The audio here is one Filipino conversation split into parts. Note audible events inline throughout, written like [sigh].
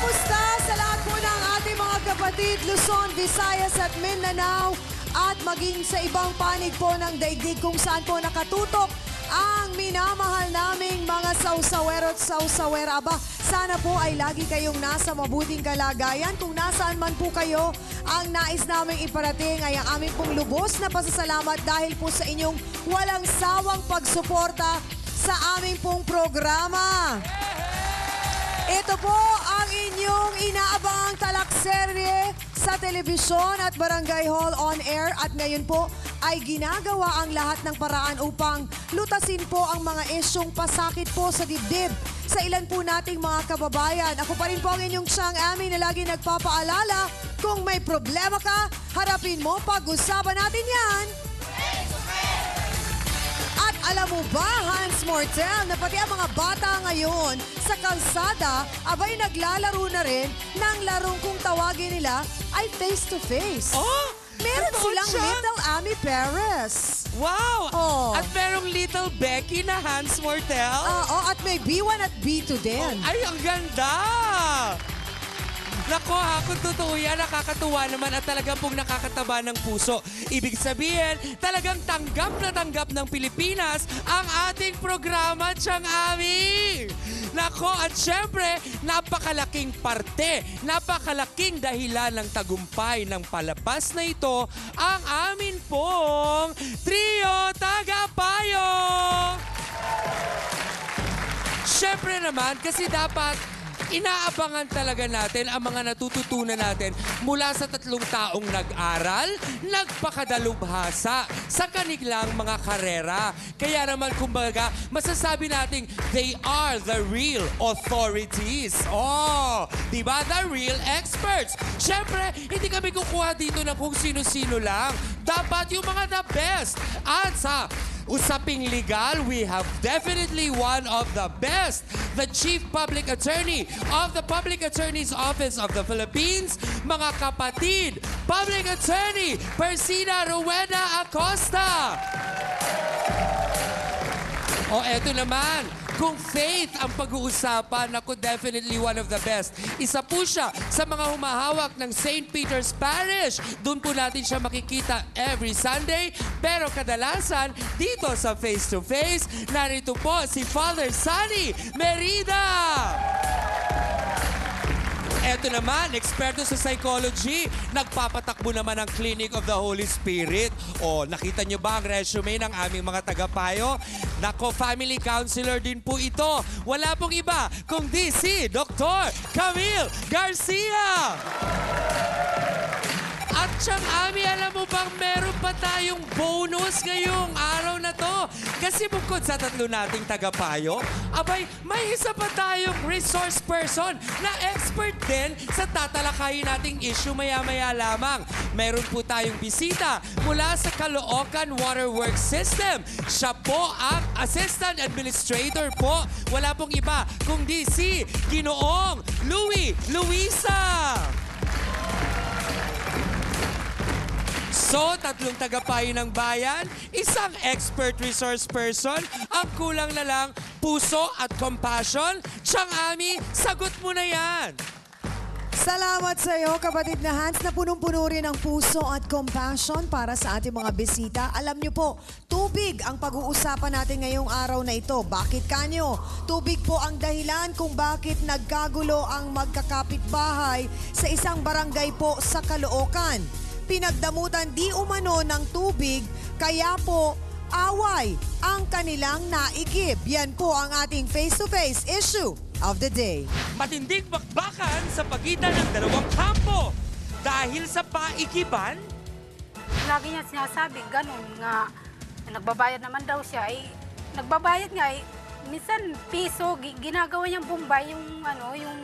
Kamusta sa lahat po ng ating mga kapatid, Luzon, Visayas at Mindanao at maging sa ibang panig po ng daigdig kung saan po nakatutok ang minamahal naming mga sausawero at sausawera. Aba, sana po ay lagi kayong nasa mabuting kalagayan. Kung nasaan man po kayo, ang nais naming iparating ay ang aming pong lubos na pasasalamat dahil po sa inyong walang sawang pagsuporta sa aming pong programa. Ito po ang inyong inaabangang talakserye sa telebisyon at Barangay Hall on Air at ngayon po ay ginagawa ang lahat ng paraan upang lutasin po ang mga isyong pasakit po sa dibdib sa ilan po nating mga kababayan. Ako pa rin po ang inyong Chang Ami na lagi nagpapaalala kung may problema ka, harapin mo, pag-usapan natin yan. Alam mo ba, Hans Mortel, na pati ang mga bata ngayon sa kalsada, abay naglalaro na rin ng larong kung tawagin nila ay face-to-face. Oh! Meron totoo silang siya? Little Ami Perez. Wow! Oh. At merong little Becky na Hans Mortel. Oo, at may B1 at B2 din. Ay, ang ganda! Nako ha, kung totoo yan, nakakatuwa naman at talagang pong nakakataba ng puso. Ibig sabihin, talagang tanggap na tanggap ng Pilipinas ang ating programa, Chang Ami! Nako, at syempre, napakalaking parte, napakalaking dahilan ng tagumpay ng palabas na ito, ang amin pong Trio Tagapayo! Siyempre naman, kasi dapat inaabangan talaga natin ang mga natututunan natin mula sa tatlong taong nag-aral, nagpakadalubhasa sa kanilang mga karera. Kaya naman, kumbaga, masasabi nating they are the real authorities. Oh, di ba? The real experts. Siyempre, hindi kami kukuha dito ng kung sino-sino lang. Dapat yung mga the best. At sa Usaping legal, we have definitely one of the best. The Chief Public Attorney of the Public Attorney's Office of the Philippines, mga kapatid, Public Attorney Persina Rowena Acosta. O eto naman, kung faith ang pag-uusapan, ako definitely one of the best. Isa po siya sa mga humahawak ng St. Peter's Parish. Doon po natin siya makikita every Sunday. Pero kadalasan, dito sa Face to Face, narito po si Father Sunny Merida. Eto naman, eksperto sa psychology, nagpapatakbo naman ang Clinic of the Holy Spirit. O, nakita nyo ba ang resume ng aming mga tagapayo? Nako, family counselor din po ito. Wala pong iba kundi si Dr. Camille Garcia. At siyang Ami, alam mo bang meron pa tayong bonus ngayong araw na to? Kasi bukod sa tatlo nating tagapayo, abay, may isa pa tayong resource person na expert din sa tatalakayin nating issue maya-maya lamang. Meron po tayong bisita mula sa Caloocan Waterworks System. Siya po ang Assistant Administrator po. Wala pong iba kundi si Ginoong Louie Luisa. So, tatlong tagapayo ng bayan, isang expert resource person, ang kulang na lang puso at compassion. Chang Ami, sagot mo na yan. Salamat sa iyo, kapatid na Hans, na punong-puno rin ng puso at compassion para sa ating mga bisita. Alam niyo po, tubig ang pag-uusapan natin ngayong araw na ito. Bakit kanyo? Tubig po ang dahilan kung bakit nagkagulo ang magkakapitbahay sa isang barangay po sa Caloocan. Pinagdamutan di umano ng tubig, kaya po away ang kanilang naigib. Yan po ang ating face-to-face issue of the day. Matinding bakbakan sa pagitan ng dalawang kampo. Dahil sa paikiban, Lagi niya sinasabi, ganun nga, nagbabayad naman daw siya, ay nagbabayad nga, eh, minsan piso, gi- ginagawa niyang bumbay yung, ano, yung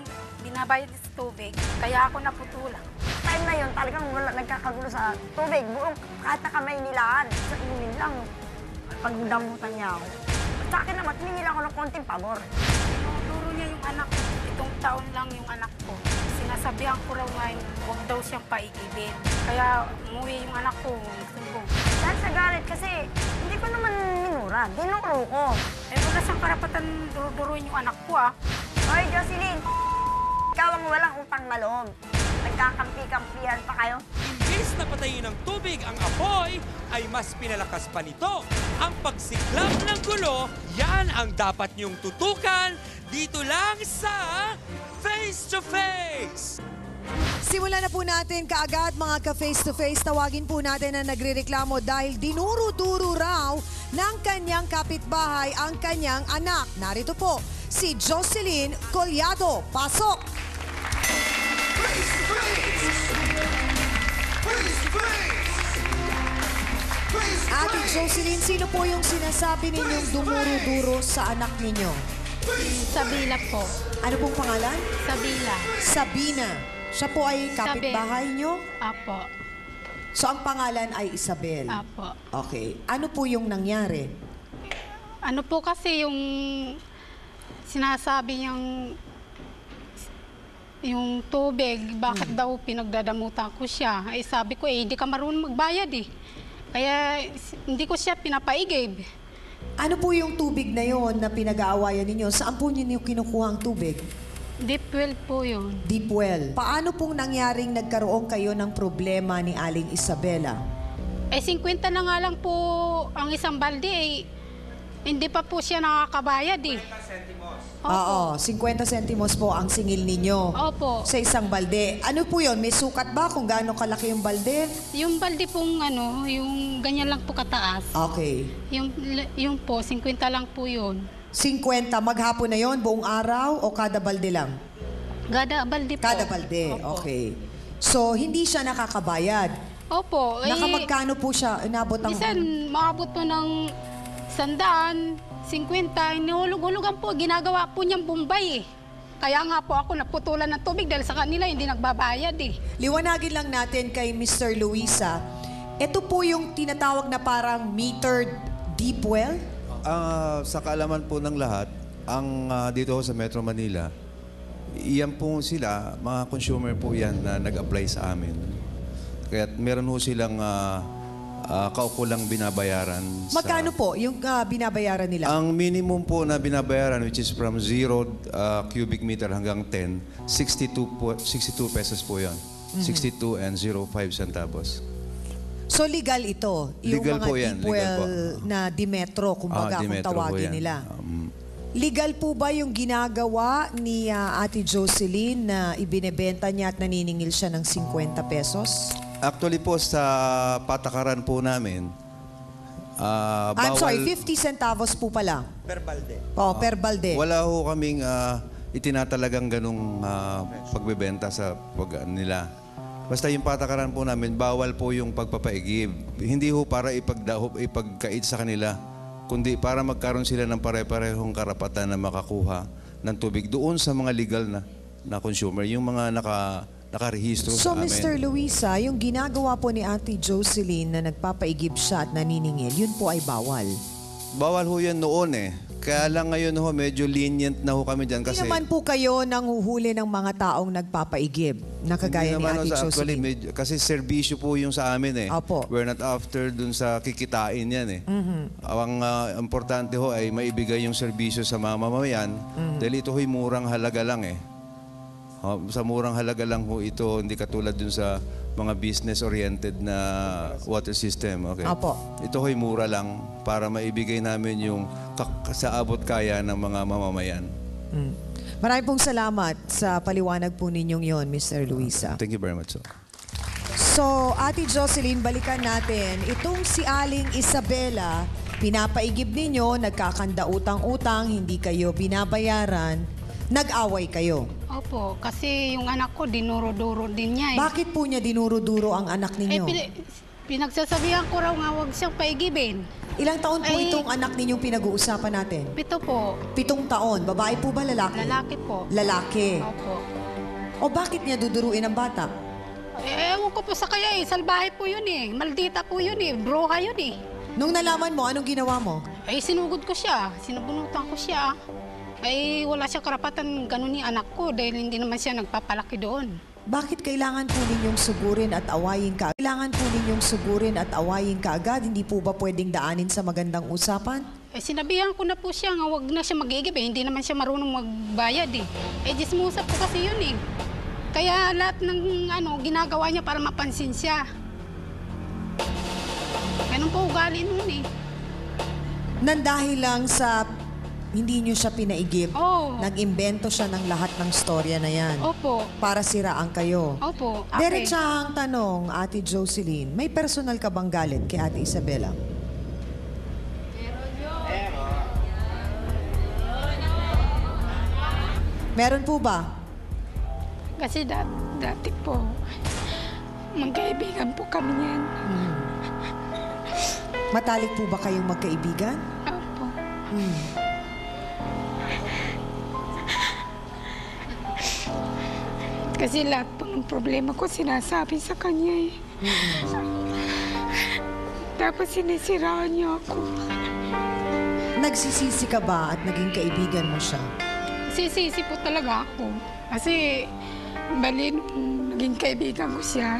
binabayad sa tubig. Kaya ako naputulan. time na yun, talagang wala nagkakagulo sa tubig. Buong kahit na kamay nilaan, sa inumin lang. Pagdamutan niya ako. At sa akin naman, humingi lang ako ng konting pabor. Tinuturo niya yung anak ko. Itong taon lang yung anak ko. Sinasabihan ko raw ngayon, huwag daw siyang paigibin. Kaya umuwi yung anak ko, sumbong. Dahil sa galit kasi, hindi ko naman minura. Dinuro ko. Eh, wala siyang karapatan duruduruin yung anak ko ah. Hoy, Jocelyn! Ikaw ang walang utang na loob. Nagkakampi-kampihan pa kayo. Imbis na patayin ng tubig ang apoy, ay mas pinalakas pa nito. Ang pagsiklab ng gulo, yan ang dapat niyong tutukan dito lang sa Face to Face! Simulan na po natin kaagad mga ka-face-to-face. Tawagin po natin na nagrereklamo dahil dinuro-duro raw ng kanyang kapitbahay ang kanyang anak. Narito po, si Jocelyn Collado. Pasok! Ate Jocelyn, sino po yung sinasabi ninyong dumuro-duro sa anak ninyo? Sabila po. Ano pong pangalan? Sabila. Sabina. Siya po ay kapitbahay nyo? Apo. So ang pangalan ay Isabel. Apo. Okay. Ano po yung nangyari? Ano po kasi yung sinasabi niyang yung tubig, bakit daw pinagdadamutan ko siya? Ay sabi ko eh, hindi ka marunong magbayad eh. Kaya s- hindi ko siya pinapaigib. Ano po yung tubig na yon na pinag-aawayan ninyo? Saan po ninyo kinukuha ang tubig? Deep well po yun. Deep well. Paano pong nangyaring nagkaroon kayo ng problema ni Aling Isabela? Eh 50 na nga lang po ang isang balde eh. Hindi pa po siya nakakabayad eh. Oo, 50 centimos po ang singil ninyo. Opo. Sa isang balde. Ano po yon? May sukat ba kung gaano kalaki yung balde? Yung balde pong ano, yung ganyan lang po kataas. Okay. Yung, yung po, 50 lang po yun. 50, maghapon na yon buong araw o kada balde lang? Gada balde po. Kada balde, Opo. okay. So, hindi siya nakakabayad. Opo. Eh, Nakamagkano po siya inabot ang... Minsan, maabot po ng sandaan, 50, inihulog-hulugan po, ginagawa po niyang Bombay eh. Kaya nga po ako naputulan ng tubig dahil sa kanila hindi nagbabayad eh. Liwanagin lang natin kay Mr. Luisa. Ito po yung tinatawag na parang metered deep well. Ah, sa kaalaman po ng lahat, ang ah, dito ho sa Metro Manila, iyan po sila, mga consumer po yan na nag-apply sa amin. Kaya meron ho silang uh, kaukulang binabayaran. sa- Magkano po yung ah, binabayaran nila? Ang minimum po na binabayaran, which is from 0 ah, cubic meter hanggang 10, 62, po, 62 pesos po. Mhm. 62 and 05 centavos. so legal ito, yung Legal mga po yan, deep legal well po. na Dimetro, kumbaga Ah, kung Dimetro po tawagin yan. nila. Um, Legal po ba yung ginagawa ni ah, Ate Jocelyn na ibinebenta niya at naniningil siya ng 50 pesos? Actually po sa patakaran po namin, ah, I'm bawal- sorry, 50 centavos po pala. Per balde. Oh, per balde. Wala ho kaming ah, itinatalagang ganung ah, pagbebenta sa pag nila. Basta yung patakaran po namin, bawal po yung pagpapaigib. Hindi ho para ipagdaho, ipagkait sa kanila, kundi para magkaroon sila ng pare-parehong karapatan na makakuha ng tubig doon sa mga legal na, na consumer, yung mga naka, nakarehistro So, sa amin. Mr. Luisa, yung ginagawa po ni Ate Jocelyn na nagpapaigib siya at naniningil, yun po ay bawal. Bawal ho yan noon eh. Kaya lang ngayon ho, medyo lenient na ho kami dyan Hindi kasi... naman po kayo nanghuhuli ng mga taong nagpapaigib na kagaya ni naman Ate ho sa actually, Jocelyn. medyo, kasi serbisyo po yung sa amin eh. Opo. We're not after dun sa kikitain yan eh. Mm-hmm. Ang ah, importante ho ay maibigay yung serbisyo sa mga mamamayan Mm-hmm. dahil ito ho'y murang halaga lang eh. Ah, sa murang halaga lang ho ito, hindi katulad dun sa mga business-oriented na water system. Okay? Opo. Ito ho'y mura lang para maibigay namin yung sa abot kaya ng mga mamamayan. Mm. Maraming pong salamat sa paliwanag po ninyong yon, Mr. Luisa. Thank you very much. sir. So, Ate Jocelyn, balikan natin. Itong si Aling Isabela, pinapaigib ninyo, nagkakanda utang-utang, hindi kayo binabayaran, nag-away kayo. Opo, kasi yung anak ko dinuro-duro din niya eh. Bakit po niya dinuro-duro ang anak Eh, ninyo? pin- pinagsasabihan ko raw nga huwag siyang paigibin. Ilang taon po Ay- itong anak ninyong pinag-uusapan natin? Pito po, Pitong taon. Babae po ba lalaki? lalaki po. Lalaki. Opo. O bakit niya duduruin ang bata? Eh, ewan ko po sa kaya eh, salbahe po yun eh. Maldita po yun eh, broha yun eh. Nung nalaman mo, anong ginawa mo? Ay, sinugod ko siya, sinubunutan ko siya. Ay, wala siya karapatan ganun ni anak ko dahil hindi naman siya nagpapalaki doon. Bakit kailangan po ninyong sugurin at awayin ka? Kailangan po ninyong sugurin at awayin ka agad? Hindi po ba pwedeng daanin sa magandang usapan? Eh, sinabihan ko na po siya nga wag na siya mag eh. Hindi naman siya marunong magbayad eh. Eh, dismusa po kasi yun eh. Kaya lahat ng ano, ginagawa niya para mapansin siya. Ganun po ugali nun eh. Nandahil lang sa hindi nyo siya pinaigib. Oo. Nag-imbento siya ng lahat ng storya na yan. Opo. Para siraan kayo. Opo. Okay. Diretsahang tanong, Ate Jocelyn, may personal ka bang galit kay Ate Isabela? Meron po ba? Kasi dat dati po, magkaibigan po kami niyan. Matalik po ba kayong magkaibigan? Opo. Kasi lahat po ng problema ko sinasabi sa kanya eh. Tapos sinisiraan niya ako. Nagsisisi ka ba at naging kaibigan mo siya? Sisisi po talaga ako. Kasi bali nung naging kaibigan ko siya,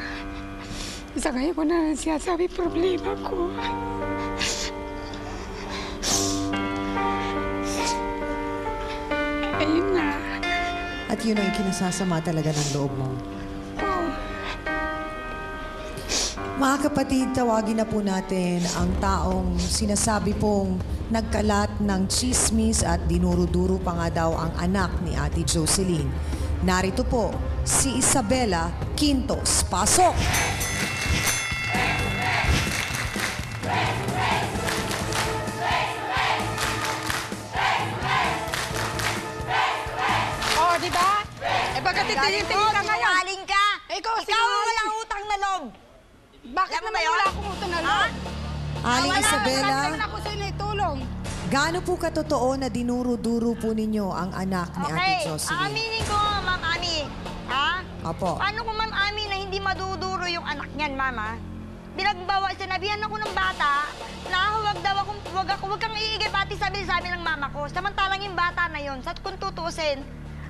sa kanya ko na sinasabi problema ko. At yun ang kinasasama talaga ng loob mo. Mga kapatid, tawagin na po natin ang taong sinasabi pong nagkalat ng chismis at dinuro-duro pa nga daw ang anak ni Ate Jocelyn. Narito po, si Isabela Quintos. Pasok! Bakit Galing tititingin mo, ka ngayon? sinungaling ka. Ikaw, Ikaw ang sinungaling. walang utang na loob. Bakit naman wala akong utang na loob? Aling Wala Isabela, naman ako sa gaano po katotoo na dinuro-duro po ninyo ang anak ni Ate Okay, Jocelyn? aaminin ko, Ma'am Ami. Ha? Opo. Paano kung Ma'am Ami na hindi maduduro yung anak niyan, Mama? Binagbawa, sinabihan ako ng bata na huwag daw akong, huwag, ako, huwag kang iigay pati sabi sabi ng mama ko. Samantalang yung bata na yon, sa kung tutuusin,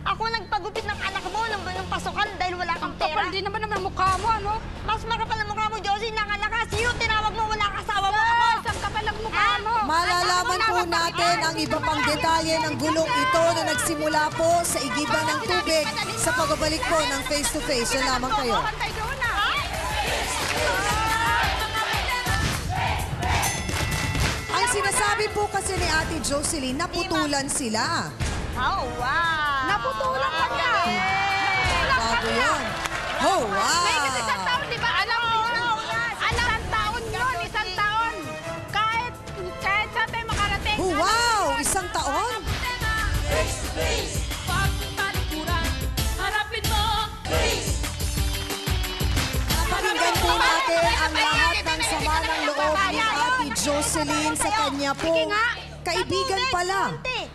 ako nagpagupit ng anak mo nung, nung pasukan dahil wala kang Ang pera. kapal din naman naman mukha mo, ano? Mas makapal ang mukha mo, Josie, nanganak ka. Sino tinawag mo? Wala kasawa mo ako. Ang kapal ang mukha Ah, mo. Malalaman po natin ang iba pang detalye ng gulong ito na nagsimula po sa igiban ng tubig sa pagbabalik po ng face-to-face. Yan lamang kayo. Pantay doon. Ang sinasabi po kasi ni Ate Jocelyn, naputulan sila. Oh, wow. Naputulan ka niya. Naputulan ka niya. Oh, May kasi isang wow! taon, di ba? Alam mo yun. Alam, isang taon yun, isang taon. Kahit, kahit saan tayo makarating. Oh, wow! Isang taon? Pakinggan po natin ang lahat ng sama ng loob ni Ate Jocelyn sa kanya po. Kaibigan pala.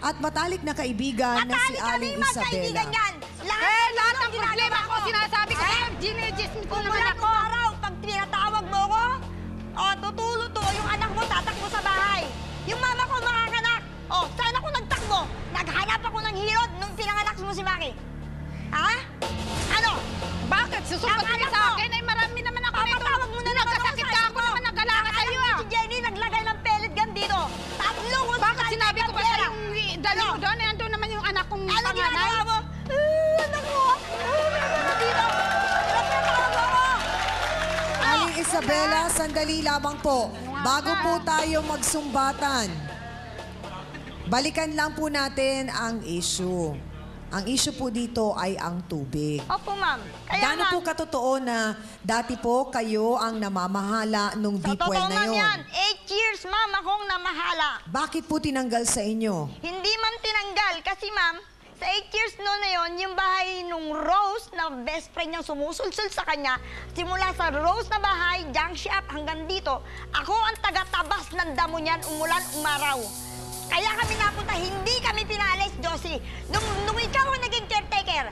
At matalik na kaibigan na si Aling Isabela. Kaibigan yan. Lahat, Eh, lahat ng problema ko, sinasabi ko Eh? ginigis mo Kung naman wala ako. kong araw, pag tinatawag mo ko, o tutulo to, yung anak mo tatakbo sa bahay. Yung mama ko makakanak. O, saan ako nagtakbo? Naghanap ako ng hirod nung pinanganak mo si Maki. Ha? Ano? Bakit? Susumpat Ang ka anak sa akin? Ay, marami naman ako dito. Papatawag mo na naman ako dali mo Ano? doon? Eh, andun naman yung anak kong Ano panganay. ginagawa mo? Ah, anak! Ano pinatawag mo ako? Aling Isabela, sandali lamang po. Bago po tayo magsumbatan, balikan lang po natin ang issue. Ang issue po dito ay ang tubig. Opo, ma'am. Kaya Gaano ma'am, po katotoo na dati po kayo ang namamahala nung deep well totoo na ma'am yon? yan, eight years, ma'am, akong namahala. Bakit po tinanggal sa inyo? Hindi man tinanggal kasi ma'am, sa 8 years no na yon, yung bahay nung Rose na best friend niyang sumusulsul sa kanya, simula sa Rose na bahay, junk shop hanggang dito, ako ang taga-tabas ng damo niyan, umulan, umaraw. Kaya kami napunta, hindi kami pinalis, Josie. Nung, nung ikaw ang naging caretaker,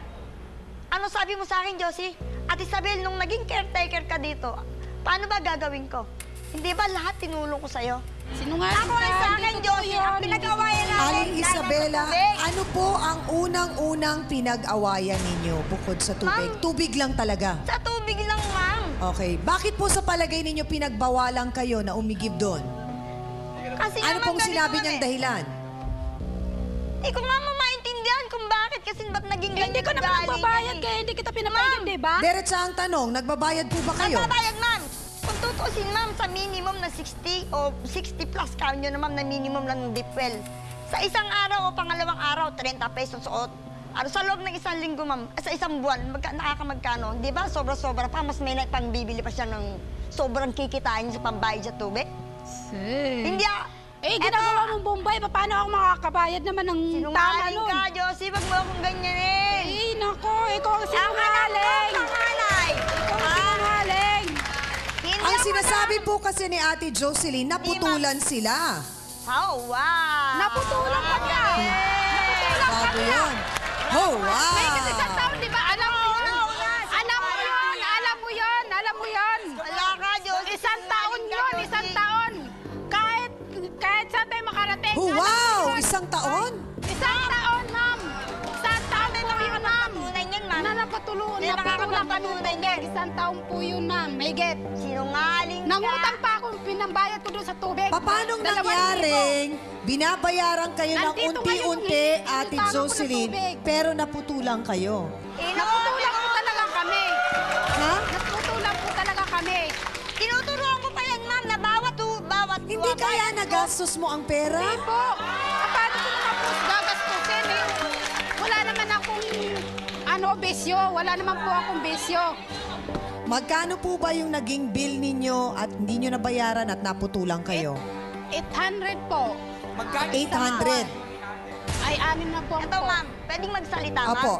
ano sabi mo sa akin, Josie? At Isabel, nung naging caretaker ka dito, paano ba gagawin ko? Hindi ba lahat tinulong ko sa'yo? Sinungaling Ako ay sa akin, Josie, ang pinag-awayan natin. Aling dahil Isabela, sa tubig. ano po ang unang-unang pinag-awayan ninyo bukod sa tubig? Ma'am. Tubig lang talaga. Sa tubig lang, ma'am. Okay. Bakit po sa palagay ninyo pinagbawalan kayo na umigib doon? Kasi Ano naman pong sinabi niyang dahilan? Hindi ko nga maintindihan kung kung bakit kasi ba't naging Eh, ganyan hindi ko naman ugali nagbabayad niya eh. kaya hindi kita pinabayad, di ba? Diretsa ang tanong, nagbabayad po ba kayo? Nagbabayad, ma'am. Kung tutusin, ma'am, sa minimum na 60 o 60 plus count nyo na, ma'am, na minimum lang ng dipwell. Sa isang araw o pangalawang araw, 30 pesos o ano, sa loob ng isang linggo, ma'am, sa isang buwan, magka, nakakamagkano? Di ba? Sobra-sobra pa. Mas may na, pangbibili pa siya ng sobrang kikitain sa pambayad sa tubig. Hindi ah. Eh, ginagawa mong Bombay, paano ako makakabayad naman ng tama Sinungaling nun? ka, Josie. Wag mo akong ganyanin. Eh, nako, ikaw ang Ang sinungaling! panganay. Ikaw ang sinungaling! hindi Ang ako sinasabi po kasi ni Ate Jocelyn, naputulan sila. Oh, wow. Naputulan ka niya! Naputulan ka Bago niya! yun. Oh, wow! May kasi isang taon, di ba? Wow! yun. Isang taon? Isang taon, ma'am! Isang taon po yun, ma'am! Tunay yan, ma'am. Na napatulo, May napatulang kami niyan. Isang taon po yun, ma'am. May get. Sinungaling ka. Nangutang pa ako, pinambayad ko doon sa tubig. Paano nangyaring binabayaran kayo ng Nandito unti-unti, ngayon, Ate hinihintay ko ng Jocelyn, tubig. pero naputulang kayo? Naputulang Hindi kaya nagastos mo ang pera? Hindi po. Ah, Paano ko naman po gagastusin eh? Wala naman akong ano, besyo. Wala naman po akong besyo. Magkano po ba yung naging bill ninyo at hindi nyo nabayaran at naputulang kayo? 800 po. Magkano? 800. Ay, anim na po ang Ito, po. ma'am, pwedeng magsalita, ma'am? Apo.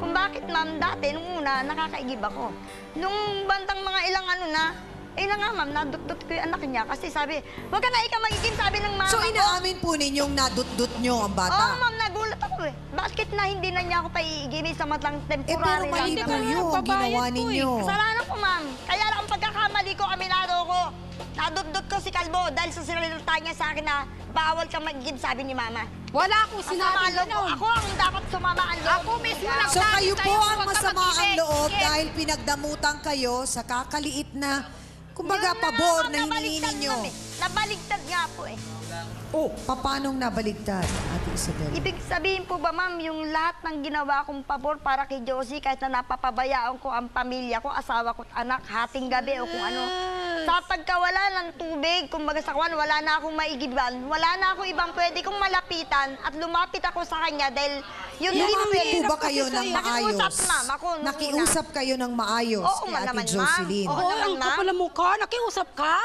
Kung bakit, ma'am, dati, nung una, nakakaigib ako. Nung bandang mga ilang ano na, eh na nga, ma'am, nadut-dut ko yung anak niya. Kasi sabi, wag ka na ikaw magiging, sabi ng mama So ko. inaamin po ninyong nadut-dut nyo ang Oo, bata? ma'am, nagulat ako eh. Bakit na hindi na niya ako paiigibin sa matlang Eh pero temporary mali lang po naman? yun, Nagbabayad ginawa po eh. ninyo. Kasalanan ko, ma'am. Kaya lang ang pagkakamali ko, aminado ko. Nadut-dut ko si Kalbo dahil sa sinalita niya sa akin na bawal ka magigib, sabi ni mama. Wala akong Masama sinabi ang loob ko. ganun. Ako ang dapat sumama ang loob. Ako mismo lang So kayo po ang masama ang loob dahil pinagdamutan kayo sa kakaliit na, kumbaga, Yun na pabor na hinihingi ninyo. nga, eh. Nabaligtad nga po eh. Oh, papanong nabaligtad, Ate Isabel? Ibig sabihin po ba, ma'am, yung lahat ng ginawa kong pabor para kay Josie, kahit na napapabayaan ko ang pamilya ko, asawa ko at anak, hating gabi o kung ano. Sa pagkawala ng tubig, kumbaga sa kwan, wala na akong maigiban, wala na akong ibang pwede kong malapitan at lumapit ako sa kanya dahil yun hindi Lumapit pwede. po ba kayo ng maayos? Nakiusap, ma'am, ako nung Nakiusap kayo ng maayos Oo, kay ma- Ate naman, ma'am. Jocelyn. Oo. Oo, naman, ang ma'am. kapal ng mukha. Nakiusap ka?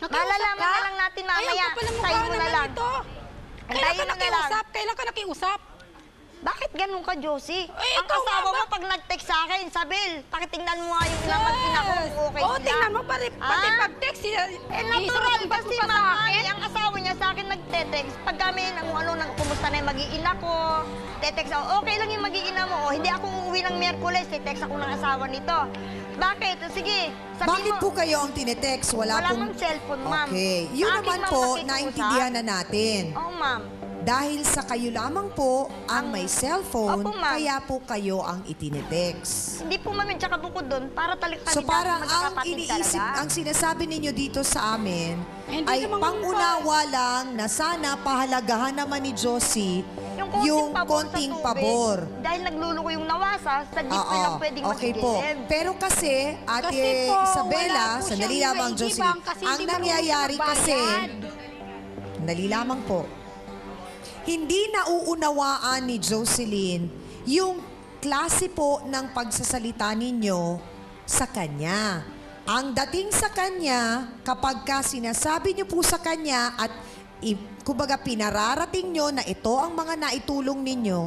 Malalaman ka? na lang natin mamaya. Ay, ang kapal ng mukha mo na lang. ito. Kailan ka nakiusap? Kailan ka nakiusap? Bakit ganun ka, Josie? Eh, Ang ikaw nga asawa ba? mo pag nag-text sa akin, Sabil, pakitingnan mo nga yung ilang mag-ina ko kung okay Oo, sila. tingnan mo, pati, pati Ah? pag-text. Eh, Eh, natural kasi, mama. Eh, ang asawa niya sa akin nagte-text. Pag kami, ang ano, nang kumusta na yung mag-iina ko, te-text ako, okay lang yung mag-iina mo. O, hindi ako uuwi ng Miyerkules, te-text ako ng asawa nito. Bakit? Sige, sabi Bakit mo. po kayo ang tinetext? Wala, Wala pong... cellphone, ma'am. Okay. Yun Akin, naman ma'am, po, nakikiusap. naintindihan na natin. Oo, ma'am. Dahil sa kayo lamang po ang may cellphone, Opo, ma'am. kaya po kayo ang itinetext. Hindi po, ma'am, tsaka bukod doon, para talaga kami So parang dapat ang magkakapatid iniisip, talaga. ang sinasabi ninyo dito sa amin Hindi ay naman pangunawa lang na sana pahalagahan naman ni Josie Yung konting pabor konting sa tubig, pabor. Dahil nagluluko yung nawasa, sa jeep Oo, lang pwedeng okay po. magigilid. Pero kasi, Ate Kasi po, Isabela, wala po sandali siyang lamang, Jocelyn. kasi Ang hindi marunong nangyayari kasi, magbayad. sandali lamang po, hindi nauunawaan ni Jocelyn yung klase po ng pagsasalita ninyo sa kanya. Ang dating sa kanya, kapag ka sinasabi niyo po sa kanya at i- kumbaga pinararating nyo na ito ang mga naitulong ninyo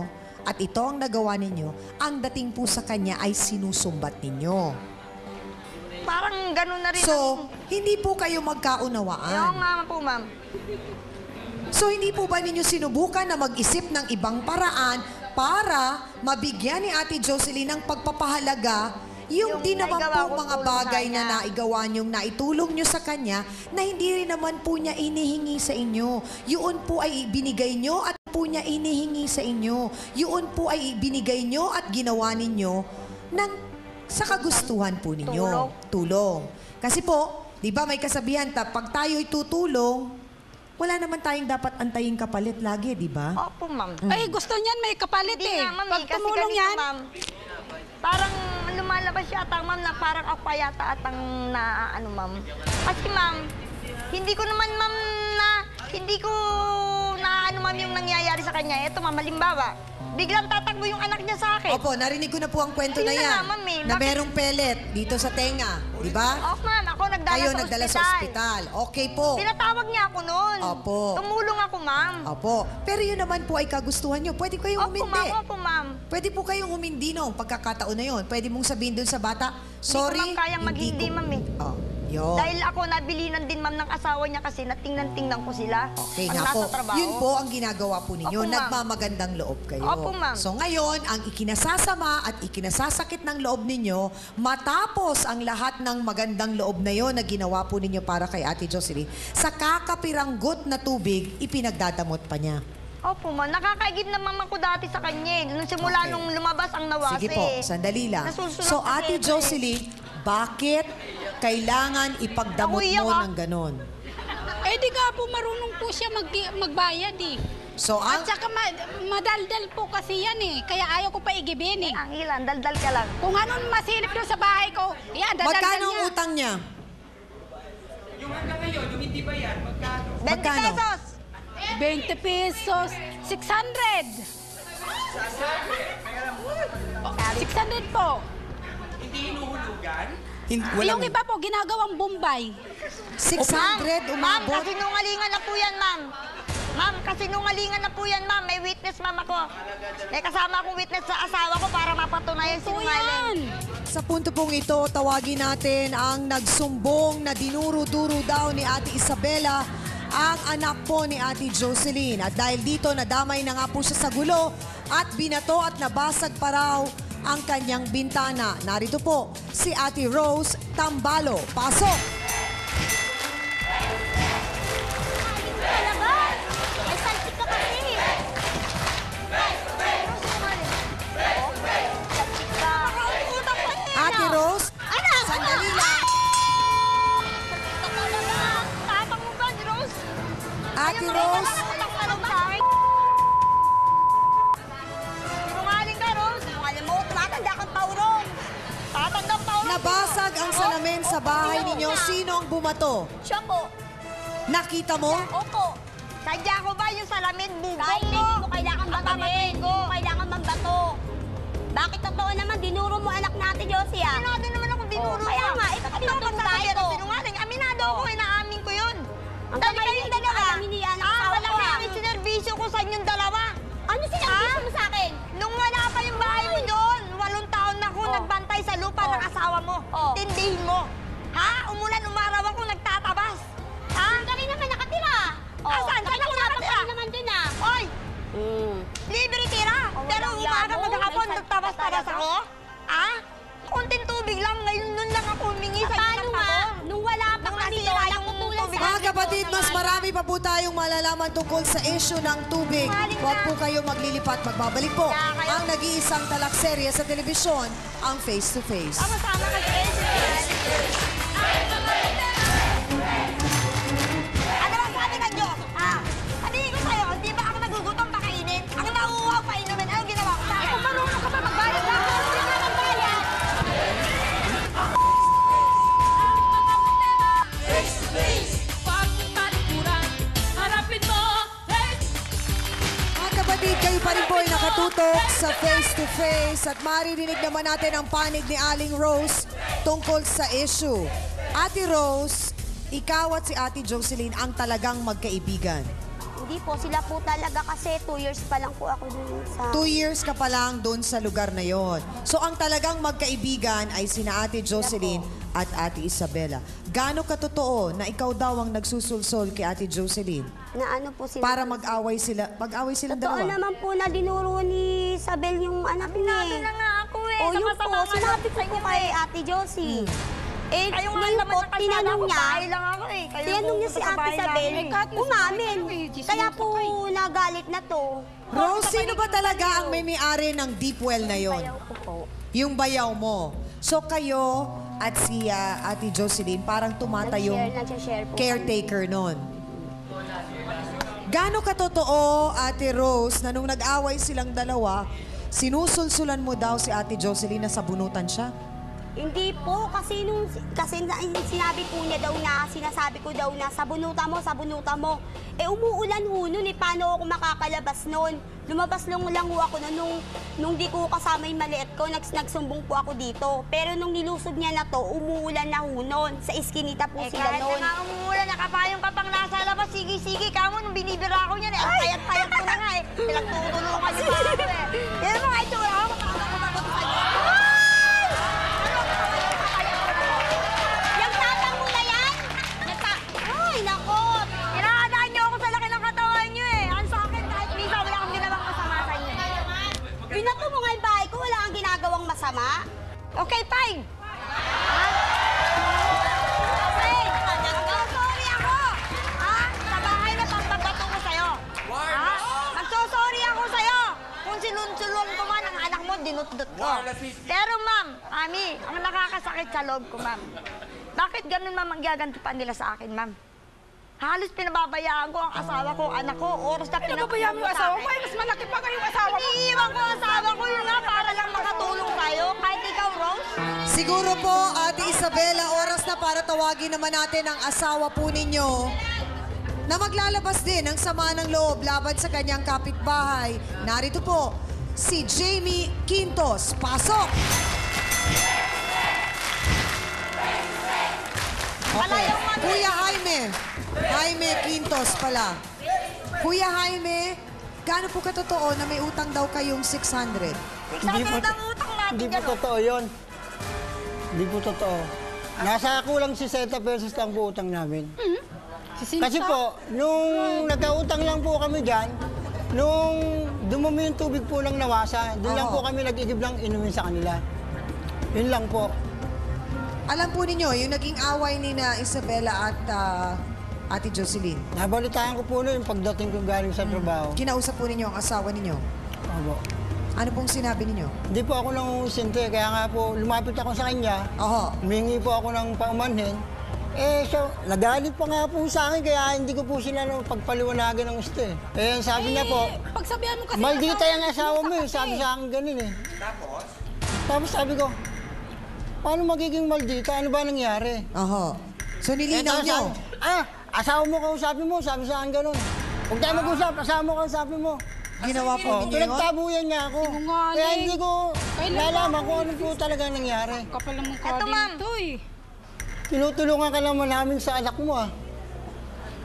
at ito ang nagawa ninyo, ang dating po sa kanya ay sinusumbat ninyo. Parang ganun na rin. So, ang- hindi po kayo Oo magkaunawaan. nga po, ma'am. So hindi po ba ninyo sinubukan na mag-isip ng ibang paraan para mabigyan ni Ate Jocelyn ng pagpapahalaga yung, Yung di naman po mga bagay na naigawa niyong naitulong niyo sa kanya na hindi rin naman po niya inihingi sa inyo. Yun po ay binigay niyo at po niya inihingi sa inyo. Yun po ay binigay niyo at ginawa ninyo ng sa kagustuhan po ninyo. Tulong. Tulong. Kasi po, di ba may kasabihan, ta, pag tayo'y tutulong, wala naman tayong dapat antayin kapalit lagi, di ba? Opo, ma'am. Ay, gusto niyan may kapalit Hindi eh. ma'am, Pag eh, kasi tumulong yan, ma'am, parang lumalabas yata, ma'am, na parang ako yata atang na, ano, ma'am. Kasi, ma'am, hindi ko naman, ma'am, na, hindi ko na, ano, ma'am, yung nangyayari sa kanya. Ito, ma'am, halimbawa, biglang tatakbo yung anak niya sa akin. Opo, narinig ko na po ang kwento na Ayun na yan. nga, ma'am, eh. Na Bakit- merong pellet dito sa tenga, di ba? Oh, ma'am, ako nagdala Kayo sa nagdala sa ospital. Okay po. Pinatawag niya ako noon. Opo. Tumulong ako, ma'am. Opo. Pero yun naman po ay kagustuhan nyo. Pwede kayong Opo, umindi. ma'am. Opo, ma'am. Pwede po kayong humindi noong pagkakataon na yun. Pwede mong sabihin dun sa bata, sorry. ma'am kayang maghindi, ko- ma'am, eh. Oh, yun. Dahil ako nabilinan din, ma'am, ng asawa niya kasi natingnan-tingnan ko sila. Okay pag nga nasa po. trabaho. Yun po ang ginagawa po ninyo. Opo, ma'am. Nagmamagandang loob kayo. Opo, ma'am. So ngayon, ang ikinasasama at ikinasasakit ng loob ninyo, matapos ang lahat ng magandang loob na yon na ginawa po ninyo para kay Ate Jocelyn, sa kakapiranggot na tubig, ipinagdadamot pa niya. Opo, ma'am. Nakakaigib naman ako dati sa kanya. eh. Nung simula Okay. nung lumabas ang nawasi. Sige po, sandali lang. Nasusunod So Ate eh. Jocelyn, bakit kailangan ipagdamot mo ka? ng ganon? eh di nga po marunong po siya mag magbayad eh. So ang... At saka ma- madaldal po kasi yan eh. Kaya ayaw ko pa igibin eh. Ang ilan, daldal ka lang. Kung anong masilip doon sa bahay ko, yan, dadaldal Magkano ang niya. utang niya? Yung hanggang ngayon, yung hindi ba yan, magkano? 20 Magkano? pesos. 20 pesos, 600. 600 po. Hindi hinuhulugan? Hin- Yung walang iba po, ginagawang Bombay. 600 Ma'am, umabot. kasi nungalingan na po yan, ma'am. Ma'am, kasi nungalingan na po yan, ma'am. May witness, ma'am, ako. May kasama akong witness sa asawa ko para mapatunayan Po sinungaling. yan. Sa punto pong ito, tawagin natin ang nagsumbong na dinuro-duro daw ni Ate Isabela ang anak po ni Ate Jocelyn. At dahil dito, nadamay na nga po siya sa gulo at binato at nabasag pa raw ang kanyang bintana. Narito po si Ate Rose Tambalo. Pasok! Ang salamin sa bahay ninyo. Sino ang bumato? Siya po. Nakita mo? Opo. Sadya ko ba yung salamin bugong Kahit mo? hindi mo kailangan batamin, Papatayin hindi ko. mo kailangan mambato. Bakit totoo naman, dinuro mo anak natin, Josie, ah? Aminado naman ako dinuro Oh, kaya ka. nga, ito, ako magsasabi tayo. ng sinungaling. Aminado ako, inaamin ko yun. Ang Dahil kamay kayong ni- dalawa. Ah, wala ko kami lang. sinervisyo ko sa inyong dalawa. Ano sinabi mo sa akin? Nung wala pa yung bahay mo doon, walong na ako Oh. nagbantay sa lupa Oh. ng asawa mo. Oh. Tindihin mo. Ha? Umulan, umaraw ako nagtatabas. Ha? Ang galing naman nakatira. Oh, Asan? Saan ako nakatira? naman dun, ah. Oy! Mm. Libre tira. Oh, Pero umaga maghapon, nagtabas-tabas ako. Oh, mas marami pa po tayong malalaman tungkol sa issue ng tubig. Huwag po kayo maglilipat. Magbabalik po ang nag-iisang talakserye sa telebisyon, ang Face to Face. Sama-sama nakatutok sa Face to Face at maririnig naman natin ang panig ni Aling Rose tungkol sa issue. Ate Rose, ikaw at si Ate Jocelyn ang talagang magkaibigan. Hindi po, sila po talaga kasi two years pa lang po ako dun sa... Two years ka pa lang doon sa lugar na yon. So ang talagang magkaibigan ay sina Ate Jocelyn at Ate Isabela. Gaano katotoo na ikaw daw ang nagsusulsol kay Ate Jocelyn Na ano po sila... para mag-away sila, mag-away silang Totoo dalawa? naman po na dinuro ni Isabel yung anak niya. Aminado na nga ako eh. O yun po, Nakasama sinabi ko sa po inyo kay eh. Ate Josie. Eh, Kayo nga ngayon naman po, sa kalsada tinanong ko, niya, bahay lang ako eh. Kayo tinanong niya si sa Ate bahay Isabel, namin. nasa umamin. bahay kami, Kaya po nagalit na to. Rose, sino ba talaga ang may may-ari ng deep well na yon? Ayaw ko po. Yung bayaw mo. So kayo at si ah, Ate Jocelyn parang Nag-share, nag-share po. caretaker nun. Gaano katotoo, Ate Rose, na nung nag-away silang dalawa, sinusulsulan mo daw si Ate Jocelyn na sabunutan siya? Hindi po, kasi nung kasi na, sinabi po niya daw na, sinasabi ko daw na, sabunutan mo, sabunutan mo. Eh, umuulan ho nun eh, paano ako makakalabas nun? Lumabas lang lang ho ako nun, nung, nung di ko kasama yung maliit ko, nags, nagsumbong po ako dito. Pero nung nilusob niya na to, umuulan na ho nun. Sa iskinita po Eh, sila kahit na nun. nga umuulan, nakapayong ka pang nasa labas, sige-sige ka mo, nung binibira ko niyan, eh, payat-payat ko na nga eh. Pinagtutulungan niyo pa ako eh. [laughs] Yan mga itsura ko, sa'yo. Kung sinunsulon ko man ang anak mo, dinutdot ko. Pero ma'am, Ami, ang nakakasakit sa loob ko, ma'am. Bakit ganun ma'am ang gaganti pa nila sa akin, ma'am? Halos pinababayaan ko ang asawa ko, anak ko, oras na Pinababayaan mo yung asawa ko, eh, mas malaki pa kayong asawa ko. Iniiwan ko ang asawa ko yun nga para lang makatulong tayo. Siguro po, Ate Isabela, oras na para tawagin naman natin ang asawa po ninyo na maglalabas din ng sama ng loob laban sa kanyang kapitbahay. Narito po, si Jamie Quintos. Pasok! Okay. Kuya Jaime. Jaime Quintos pala. Kuya Jaime, gaano po katotoo na may utang daw kayong 600? Hindi po, ang utang natin Hindi po totoo yun. Hindi po totoo. Nasa kulang 60 pesos lang po utang namin. Kasi po, nung nagkautang lang po kami dyan, nung dumumi yung tubig po ng nawasa, doon lang Oo. po kami nag-igib lang inumin sa kanila. Yun lang po. Alam po ninyo, yung naging away ni na Isabela at ah, Ate Jocelyn. Nabalitaan ko po noon yung pagdating ko galing sa trabaho. Kinausap po ninyo ang asawa ninyo. Opo. Ano pong sinabi ninyo? Hindi po ako nang sinte, kaya nga po lumapit ako sa kanya. Oho. Humingi po ako ng paumanhin. Eh, siya, nagalit pa nga po sa akin, kaya hindi ko po sila nung pagpaliwanagan ng gusto eh. Eh, sabi niya po, Pagsabihan mo kasi maldita yung asawa mo eh. Sabi sa akin ganun eh. Tapos? Tapos sabi ko, paano magiging maldita? Ano ba nangyari? Oho. So Eh, nilinaw nyo? sabi, ah, asawa mo kausapin mo. Sabi sa akin ganun. Huwag tayo mag-usap, asawa mo kausapin mo. Ginawa po Oh, ninyo yun? pinagtabuyan niya ako. Sinungaling. Kaya hindi ko Kailan nalaman kung ano po talaga nangyari. Kapal ng mukha Eto, ma'am. dito eh. Tinutulungan ka naman namin sa anak mo ah.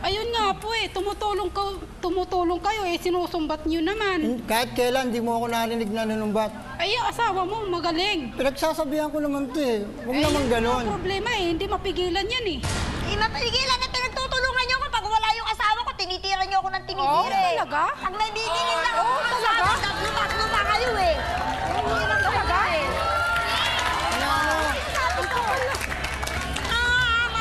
Ayun nga po eh, tumutulong, ka, tumutulong kayo eh, sinusumbat niyo naman. Kahit kailan, di mo ako narinig na nanumbat. Ay, yung asawa mo, magaling. Pinagsasabihan ko naman to eh. Huwag Eh, naman yun ganon. ang problema eh, hindi mapigilan yan eh. Eh, mapigilan na niyo ako. Pag wala yung asawa ko, tinitira niyo ako ng tinitira Oo, eh. talaga? Pag may bibigin lang ako Oo, talaga? tatlo-tatlo pa kayo eh. Hindi lang talaga eh.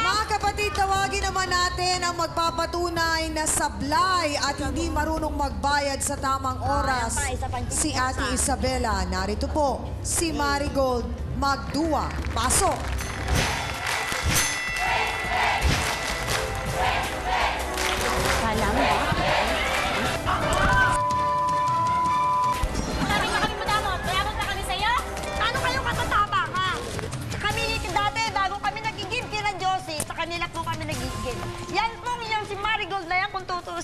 Mga kapatid, tawagin naman natin ang magpapatunay na sablay at hindi marunong magbayad sa tamang oras. Ah, pa, isa. Si Ate Isabela. Narito po, si Marigold Magdua. Pasok!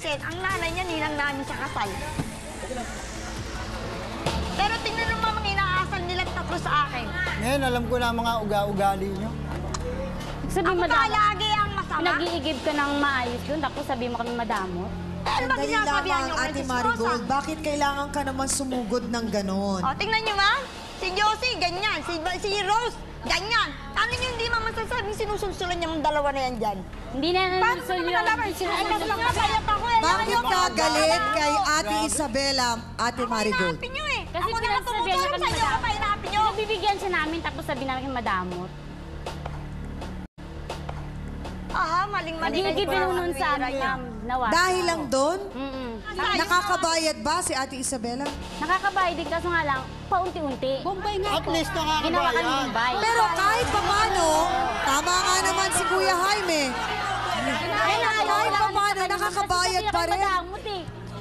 Tutusin, ang nanay niya, ninang namin sa kasal. Pero tingnan mo mga inaasal nila tatlo sa akin. Ngayon, alam ko na mga uga-ugali nyo. Sabi Ako pa lagi ang masama. Nag-iigib ka ng maayos doon, tapos sabi mo kami madamot. Eh, ano ba sinasabihan lamang, niyo? Ate Marigold. Bakit kailangan ka naman sumugod ng ganon? O, tingnan niyo ma'am. Si Josie, ganyan. Si, si Rose, ganyan. Paano niyo hindi ma'am masasabing sinusulsulan niyo ang dalawa na yan dyan? Hindi na Paano mo naman nalaman? Ay, kasi lang masaya pa. Bakit ka galit kay Ate Isabela, Ate Marigold? Hinahapin niyo eh. Kasi ako na pinagsabihan niya tumutulong kami sa inyo. Ako madamot. pa hinahapin niyo. Nagbibigyan siya namin, tapos sabi namin madamot. Aha, maling-mali. Nag-iigib kayo. yun nun sa amin, ma'am. Nawasa. Dahil lang doon, Mm-mm. nakakabayad ba si Ate Isabela? Nakakabayad din kaso nga lang, paunti-unti. Bombay nga At po. least Ginawa kami nakakabayan. Bombay. Pero kahit paano, tama nga naman si Kuya Jaime. Ay, pa paano, nakakabayad pa rin.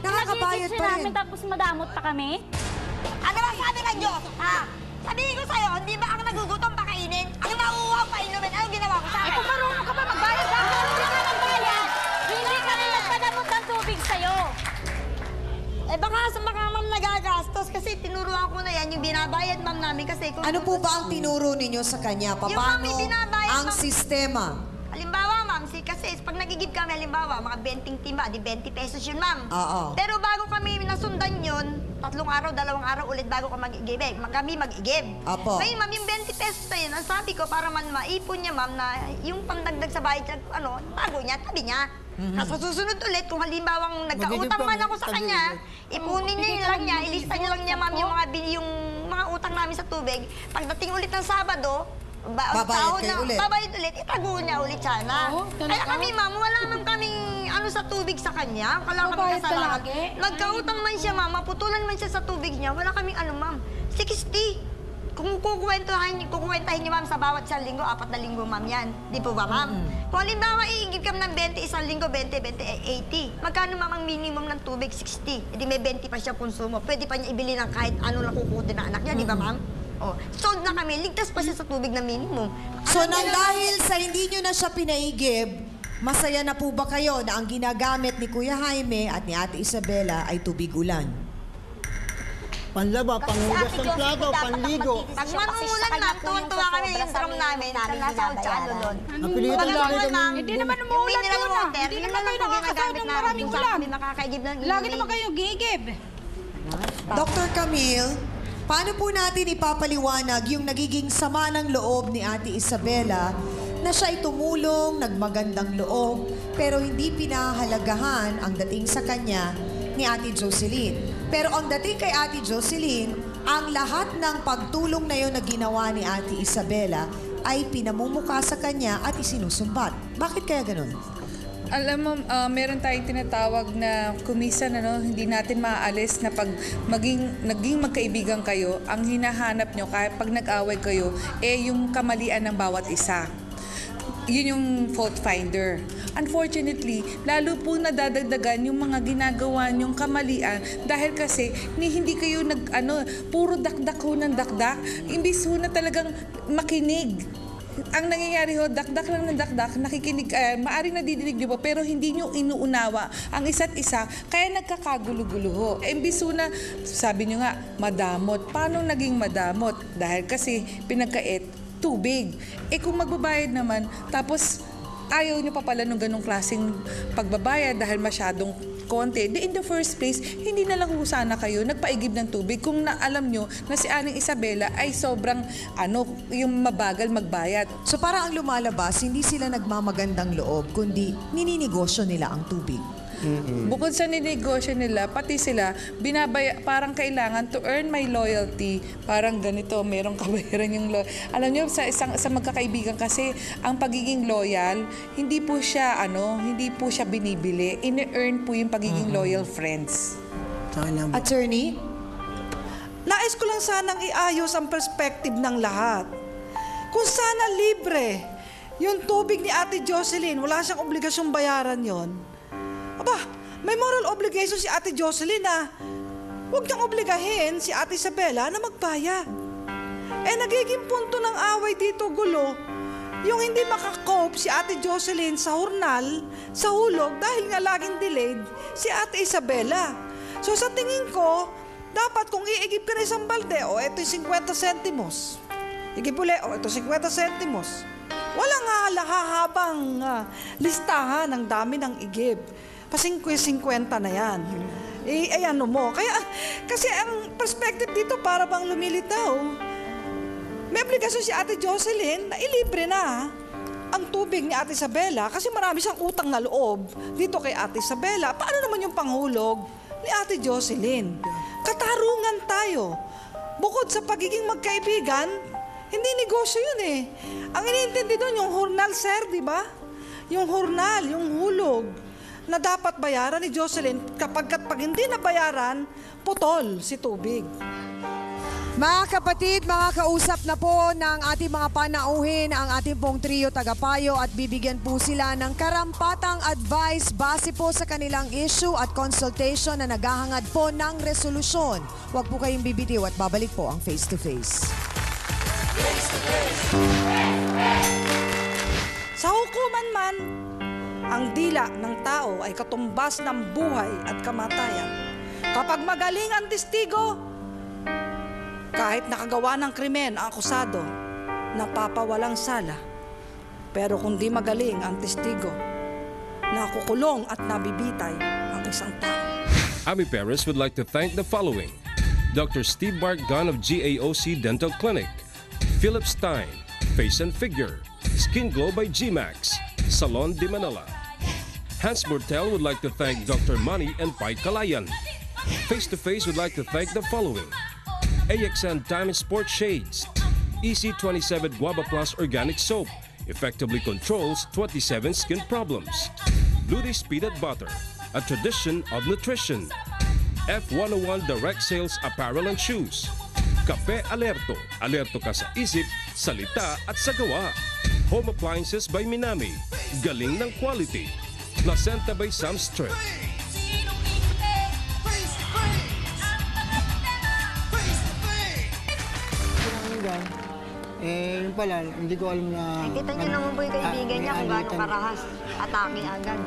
Nakakabayad pa rin. tapos madamot pa kami. Ano ba sabi ng Diyos? Ha? Sabihin ko sa'yo, hindi ba ako nagugutom pakainin? Ang nauuhaw pa inumin, anong ginawa ko sa Eh akin? kung marunong ka ba magbayad, bakit hindi ka magbayad? Hindi kami nagpadamot ng tubig sa'yo. Eh baka sa mga ma'am nagagastos kasi tinuruan ko na yan yung binabayad ma'am namin kasi kung Ano po ba ang tinuro ninyo sa kanya? Paano ang sistema? Halimbawa, si, kasi pag nagigib kami, halimbawa, mga 20 timba, di 20 pesos yun, ma'am. Oo. Pero bago kami nasundan yun, tatlong araw, dalawang araw ulit bago ka mag-igib, eh, kami mag-igib. Apo. Ngayon, ma'am, yung 20 pesos na yun, ang sabi ko, para man maipon niya, ma'am, na yung pangdagdag sa bayad, niya, ano, bago niya, tabi niya. Tapos sa susunod ulit, kung halimbawang nagkautang man ako sa kanya, ipunin niya lang niya, ilista niya lang niya, ma'am, yung mga, yung mga utang namin sa tubig. Pagdating ulit ng Sabado, ba, Babayad kayo na- ulit. Babayad ulit, itago niya ulit sana. Oo, Kaya talaga? kami, ma'am, wala naman kaming ano sa tubig sa kanya. Wala kaming Babayad ka kasalanan. lagi? Nagkautang man siya, ma'am, maputulan man siya sa tubig niya, wala kaming ano, ma'am. 60. Kung kukwentahin, kukwentahin niyo, ma'am, sa bawat isang linggo, apat na linggo, ma'am, yan. Di po ba, ma'am? Kung halimbawa, iigib kami ng 20, isang linggo, 20, 20, eh, 80. Magkano, ma'am, ang minimum ng tubig? 60. E di may 20 pa siya konsumo. Pwede pa niya ibili ng kahit ano lang kukutin na anak niya, di ba, ma'am? Oh, sold na kami. Ligtas pa siya sa tubig na minimum. So Alam nang niyo naman- dahil sa hindi nyo na siya pinaigib, masaya na po ba kayo na ang ginagamit ni Kuya Jaime at ni Ate Isabela ay tubig ulan? Panlaba, panghugas ng plato, po panligo. Pag po yung tuwan-tuwa kami yung sa drum amin namin. namin Nasahod sa ano binabayaran. doon. Napilitan Pag lagi kami. Hindi naman umuulan mineral yun, ah. water, Hindi yun naman lang kayo nakakasahod ginagamit ng namin maraming kung saan ulam. kami makakaigib ng Lagi inumin. naman kayo gigib. Dr. Camille, paano po natin ipapaliwanag yung nagiging sama ng loob ni Ate Isabela na siya ay tumulong, nagmagandang loob, pero hindi pinahalagahan ang dating sa kanya ni Ate Jocelyn. Pero ang dating kay Ate Jocelyn, ang lahat ng pagtulong na yon na ginawa ni Ate Isabela ay pinamumuka sa kanya at isinusumbat. Bakit kaya ganun? Alam mo, ah, meron tayong tinatawag na kumisan, ano, hindi natin maaalis na pag maging, naging magkaibigan kayo, ang hinahanap nyo, kahit pag nag-away kayo, eh yung kamalian ng bawat isa. Yun yung fault finder. Unfortunately, lalo po nadadagdagan yung mga ginagawa nyong kamalian dahil kasi ni hindi kayo nag ano, puro dakdak ho ng dakdak, imbis ho na talagang makinig ang nangyayari ho, dakdak lang ng dakdak, nakikinig, uh, maaring nadidinig niyo po, pero hindi niyo inuunawa ang isa't isa, kaya nagkakagulo-gulo ho. Eh, Imbis na, sabi niyo nga, madamot. Paano naging madamot? Dahil kasi pinagkait, tubig. Eh kung magbabayad naman, tapos ayaw niyo pa pala ng ganong klaseng pagbabayad dahil masyadong konti. Di in the first place, hindi na lang sana kayo nagpaigib ng tubig kung na alam nyo na si Aling Isabela ay sobrang ano, yung mabagal magbayad. So para ang lumalabas, hindi sila nagmamagandang loob, kundi nininegosyo nila ang tubig. Bukod sa ninegosyo nila, pati sila, binabaya, parang kailangan to earn my loyalty. Parang ganito, merong [laughs] kabayaran yung lo- Alam niyo, sa isang sa magkakaibigan kasi, ang pagiging loyal, hindi po siya, ano, hindi po siya binibili. Ine-earn po yung pagiging loyal friends. Attorney? Nais ko lang sanang iayos ang perspective ng lahat. Kung sana libre, yung tubig ni Ate Jocelyn, wala siyang obligasyong bayaran yon. Aba, may moral obligation si Ate Jocelyn na huwag niyang obligahin si Ate Isabela na magbayad. Eh nagiging punto ng away dito gulo, yung hindi makakope si Ate Jocelyn sa hurnal, sa hulog dahil nga laging delayed si Ate Isabela. So sa tingin ko, dapat kung iigib ka na isang balde, o eto yung 50 centimos. Igib uli, o eto 50 centimos. Walang nga lahahabang ah, listahan ng dami ng igib. Pa 50 na yan. Eh, ay ano mo. Kaya, kasi ang perspective dito para bang lumilitaw. May obligasyon si Ate Jocelyn na ilibre na ang tubig ni Ate Isabela kasi marami siyang utang na loob dito kay Ate Isabela. Paano naman yung panghulog ni Ate Jocelyn? Katarungan tayo. Bukod sa pagiging magkaibigan, hindi negosyo yun eh. Ang iniintindi doon yung hurnal, sir, di ba? Yung hurnal, yung hulog na dapat bayaran ni Jocelyn kapag pag hindi na bayaran, putol si tubig. Mga kapatid, mga kausap na po ng ating mga panauhin ang ating pong trio tagapayo at bibigyan po sila ng karampatang advice base po sa kanilang issue at consultation na naghahangad po ng resolusyon. Huwag po kayong bibitiw at babalik po ang face-to-face. Sa hukuman man, ang dila ng tao ay katumbas ng buhay at kamatayan. Kapag magaling ang testigo, kahit nakagawa ng krimen ang akusado, napapawalang sala. Pero kung di magaling ang testigo, nakukulong at nabibitay ang isang tao. Ami parents would like to thank the following Dr. Steve Bart Gunn of GAOC Dental Clinic, Philip Stein, Face and Figure, Skin Glow by GMAX, Salon de Manila. Hans Mortel would like to thank Dr. Money and Pai Kalayan. Face to Face would like to thank the following AXN Diamond Sport Shades, EC27 Guava Plus Organic Soap, effectively controls 27 skin problems. Ludy's Peanut Butter, a tradition of nutrition. F101 Direct Sales Apparel and Shoes. Kape Alerto, alerto ka sa isip, salita at sa gawa. Home Appliances by Minami, galing ng quality. Placenta by Sam. Hanggang, eh, yun pala, hindi ko alam na... Eh, kita niyo naman po yung kaibigan Ah, niya kung gaano karahas. Atake agad.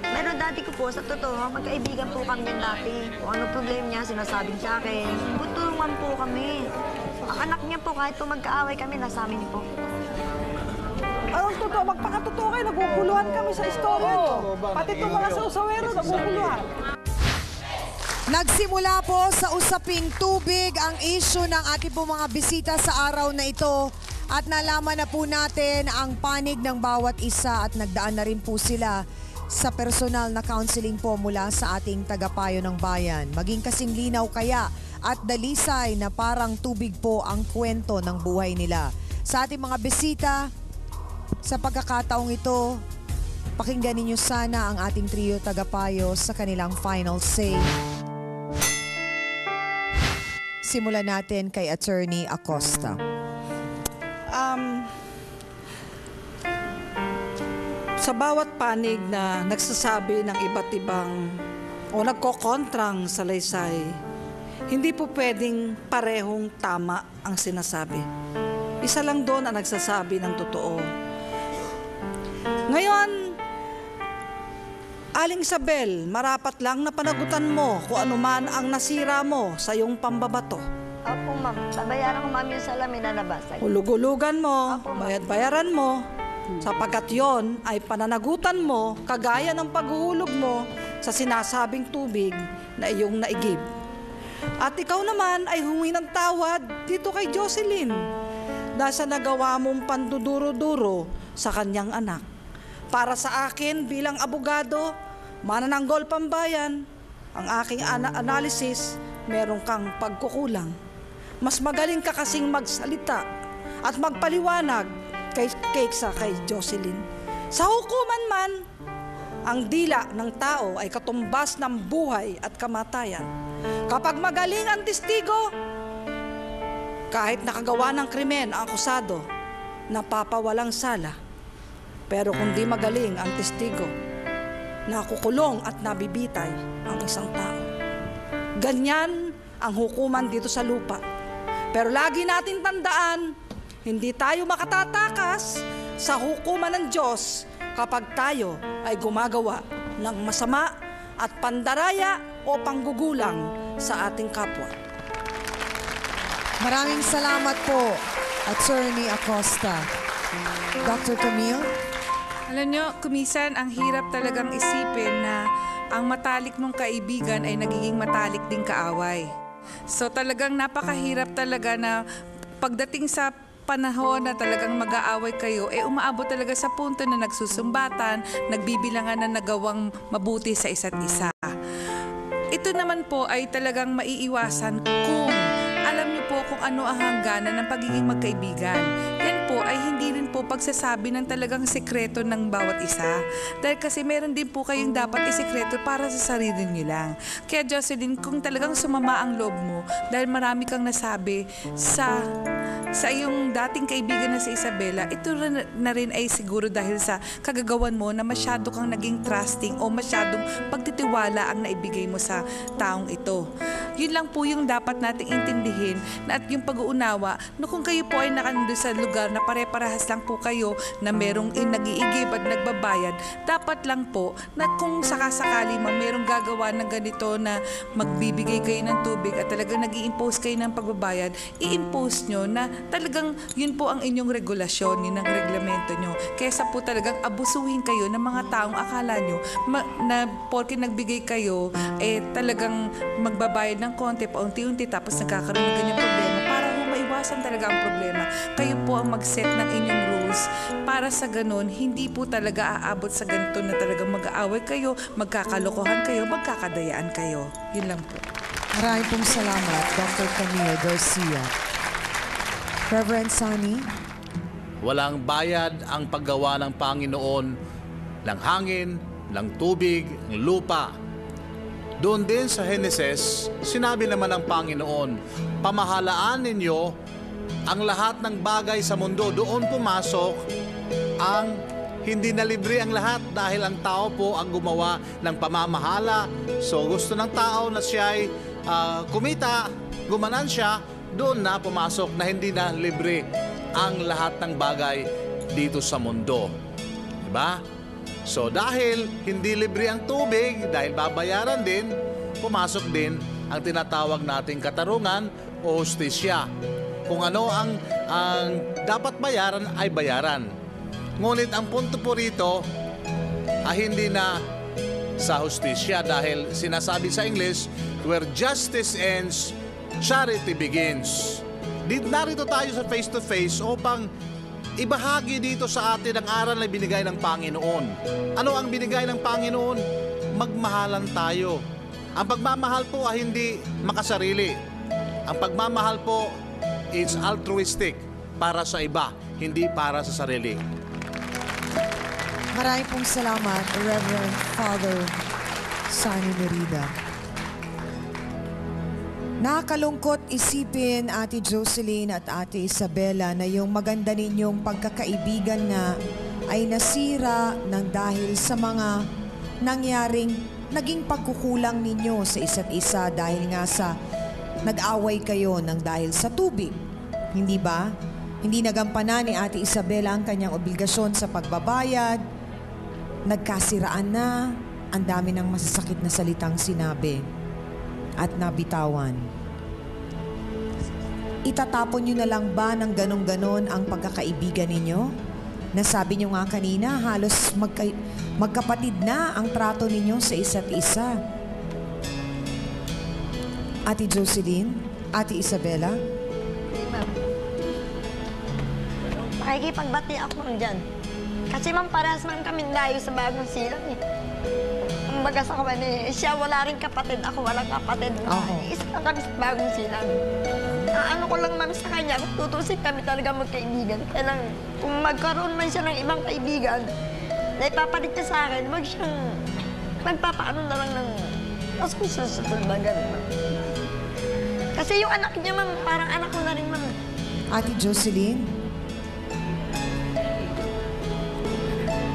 Pero dati ko po, sa totoo, magkaibigan po kami din dati. Kung ano problem niya, sinasabing sa akin. Putulungan po kami. Ang anak niya po, kahit po magkaaway kami, nasa amin po. Ang totoo, magpakatotoo kayo, naguguluhan kami sa istorya nyo. Pati itong mga sausawero, naguguluhan. Nagsimula po sa usaping tubig ang issue ng ating po mga bisita sa araw na ito at nalaman na po natin ang panig ng bawat isa at nagdaan na rin po sila sa personal na counseling po mula sa ating tagapayo ng bayan. Maging kasing linaw kaya at dalisay na parang tubig po ang kwento ng buhay nila. Sa ating mga bisita, sa pagkakataong ito, pakinggan ninyo sana ang ating trio tagapayo sa kanilang final say. Simulan natin kay Attorney Acosta. Um, sa bawat panig na nagsasabi ng iba't ibang o nagkokontrang salaysay, hindi po pwedeng parehong tama ang sinasabi. Isa lang doon ang nagsasabi ng totoo. Ngayon, Aling Isabel, marapat lang na panagutan mo kung ano man ang nasira mo sa iyong pambabato. Opo, ma'am. Babayaran ko, ma'am, yung salamin na nabasag. Hulugulugan mo, bayad-bayaran mo, sapagkat yon ay pananagutan mo kagaya ng paghuhulog mo sa sinasabing tubig na iyong naigib. At ikaw naman ay humingi ng tawad dito kay Jocelyn dahil sa nagawa mong panduduro-duro sa kanyang anak. Para sa akin bilang abogado, manananggol pambayan, ang aking ana- analysis, meron kang pagkukulang. Mas magaling ka kasing magsalita at magpaliwanag kay, kay sa kay Jocelyn. Sa hukuman man, ang dila ng tao ay katumbas ng buhay at kamatayan. Kapag magaling ang testigo, kahit nakagawa ng krimen ang akusado, napapawalang sala. Pero kung di magaling ang testigo, nakukulong at nabibitay ang isang tao. Ganyan ang hukuman dito sa lupa. Pero lagi natin tandaan, hindi tayo makatatakas sa hukuman ng Diyos kapag tayo ay gumagawa ng masama at pandaraya o panggugulang sa ating kapwa. Maraming salamat po, Attorney Acosta. Dr. Camille? Alam nyo, kumisan, ang hirap talagang isipin na ang matalik mong kaibigan ay nagiging matalik ding kaaway. So talagang napakahirap talaga na pagdating sa panahon na talagang mag-aaway kayo, eh umaabot talaga sa punto na nagsusumbatan, nagbibilangan na nagawang mabuti sa isa't isa. Ito naman po ay talagang maiiwasan kung alam niyo po kung ano ang hangganan ng pagiging magkaibigan. yan po ay hindi rin po pagsasabi ng talagang sekreto ng bawat isa. Dahil kasi meron din po kayong dapat isekreto para sa sarili niyo lang. Kaya Jocelyn, kung talagang sumama ang loob mo, dahil marami kang nasabi sa sa iyong dating kaibigan na si Isabela, ito rin, na rin ay siguro dahil sa kagagawan mo na masyado kang naging trusting o masyadong pagtitiwala ang naibigay mo sa taong ito. Yun lang po yung dapat nating intindihin na at yung pag-uunawa na kung kayo po ay nakando sa lugar na pare-parehas lang po kayo na merong in, nag-iigib at nagbabayad, dapat lang po na kung sakasakali man merong gagawa ng ganito na magbibigay kayo ng tubig at talagang nag impose kayo ng pagbabayad, i-impose nyo na talagang yun po ang inyong regulasyon, yun ang reglamento nyo. Kesa po talagang abusuhin kayo ng mga taong akala nyo ma- na porke nagbigay kayo, eh talagang magbabayad ng konti, paunti-unti, tapos nagkakaroon ng ganyang problema para ho maiwasan talaga ang problema. Kayo po ang mag-set ng inyong rules para sa ganun, hindi po talaga aabot sa ganito na talagang mag-aaway kayo, magkakalokohan kayo, magkakadayaan kayo. Yun lang po. Maraming pong salamat, Dr. Camille Garcia. Reverend Sunny? Walang bayad ang paggawa ng Panginoon ng hangin, ng tubig, ng lupa. Doon din sa Genesis, sinabi naman ng Panginoon, pamahalaan ninyo ang lahat ng bagay sa mundo. Doon pumasok ang hindi na libre ang lahat dahil ang tao po ang gumawa ng pamamahala. So gusto ng tao na siya ay ah, kumita, gumanan siya, doon na pumasok na hindi na libre ang lahat ng bagay dito sa mundo. Diba? So dahil hindi libre ang tubig, dahil babayaran din, pumasok din ang tinatawag nating katarungan o hustisya. Kung ano ang, ang dapat bayaran ay bayaran. Ngunit ang punto po rito ay hindi na sa hustisya dahil sinasabi sa English, where justice ends, charity begins. Dito narito tayo sa face to face upang ibahagi dito sa atin ang aral na binigay ng Panginoon. Ano ang binigay ng Panginoon? Magmahalan tayo. Ang pagmamahal po ay hindi makasarili. Ang pagmamahal po is altruistic para sa iba, hindi para sa sarili. Maraming pong salamat, Reverend Father Sunny Merida. Nakakalungkot isipin, Ate Jocelyn at Ate Isabella, na yung maganda ninyong pagkakaibigan nga ay nasira ng dahil sa mga nangyaring naging pagkukulang ninyo sa isa't isa dahil nga sa nag-away kayo ng dahil sa tubig. Hindi ba? Hindi nagampanan ni Ate Isabella ang kanyang obligasyon sa pagbabayad, nagkasiraan na, ang dami ng masasakit na salitang sinabi at nabitawan. Itatapon nyo na lang ba ng ganong-ganon ang pagkakaibigan ninyo? Nasabi nyo nga kanina, halos magka- magkapatid na ang trato ninyo sa isa't isa. Ate Jocelyn, Ate Isabella, Makikipagbati ako dyan. Kasi ma'am, parehas man kami layo sa bagong silang eh. Ang baga sa kawan eh, siya wala rin kapatid, ako walang kapatid. Oo. Isa lang kami sa bagong silang. Ang ano ko lang ma'am sa kanya, kung tutusin kami talaga magkaibigan. Kaya lang, kung magkaroon man siya ng ibang kaibigan, na ipapalit niya sa akin, wag siyang magpapaano na lang ng mas kung susunod ba ganun ma'am. Kasi yung anak niya ma'am, parang anak ko na rin ma'am. Ate Jocelyn,